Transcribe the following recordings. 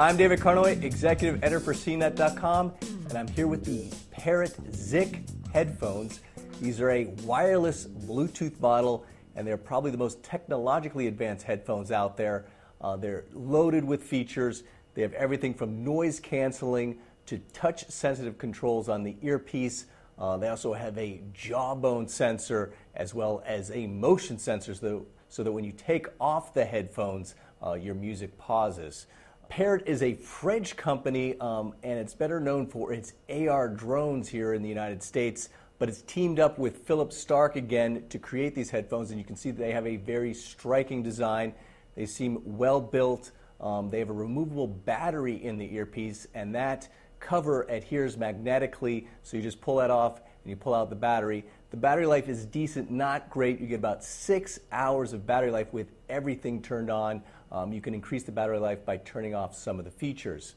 I'm David Carnoy, executive editor for CNET.com, and I'm here with the Parrot Zik headphones. These are a wireless Bluetooth model, and they're probably the most technologically advanced headphones out there. Uh, they're loaded with features. They have everything from noise canceling to touch sensitive controls on the earpiece. Uh, they also have a jawbone sensor as well as a motion sensor so, so that when you take off the headphones, uh, your music pauses. Parrot is a French company, um, and it's better known for its AR drones here in the United States. But it's teamed up with Philippe Starck again to create these headphones, and you can see that they have a very striking design. They seem well built. Um, they have a removable battery in the earpiece, and that cover adheres magnetically. So you just pull that off and you pull out the battery. The battery life is decent, not great. You get about six hours of battery life with everything turned on. Um, you can increase the battery life by turning off some of the features.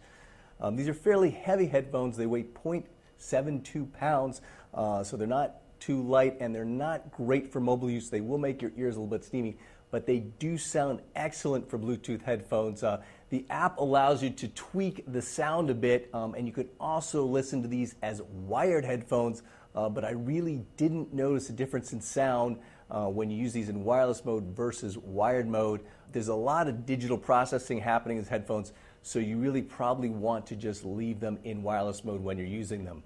Um, these are fairly heavy headphones. They weigh 0.72 pounds, uh, so they're not too light and they're not great for mobile use. They will make your ears a little bit steamy, but they do sound excellent for Bluetooth headphones. Uh, the app allows you to tweak the sound a bit, um, and you could also listen to these as wired headphones. Uh, but I really didn't notice a difference in sound uh, when you use these in wireless mode versus wired mode. There's a lot of digital processing happening in these headphones, so you really probably want to just leave them in wireless mode when you're using them.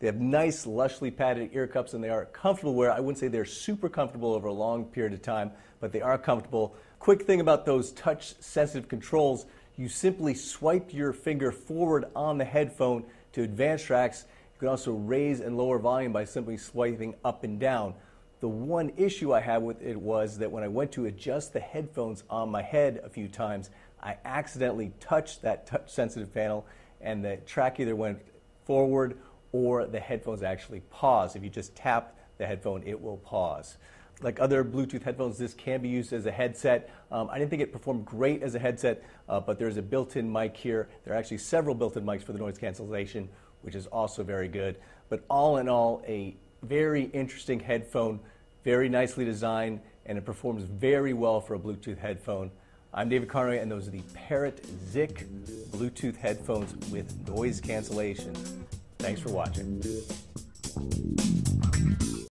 They have nice, lushly padded ear cups, and they are comfortable wear. I wouldn't say they're super comfortable over a long period of time, but they are comfortable. Quick thing about those touch sensitive controls you simply swipe your finger forward on the headphone to advance tracks. You can also raise and lower volume by simply swiping up and down. The one issue I had with it was that when I went to adjust the headphones on my head a few times, I accidentally touched that touch sensitive panel and the track either went forward or the headphones actually pause. If you just tap the headphone, it will pause. Like other Bluetooth headphones, this can be used as a headset. Um, I didn't think it performed great as a headset, uh, but there's a built in mic here. There are actually several built in mics for the noise cancellation, which is also very good. But all in all, a very interesting headphone, very nicely designed, and it performs very well for a Bluetooth headphone. I'm David Carnoy, and those are the Parrot Zik Bluetooth headphones with noise cancellation. Thanks for watching.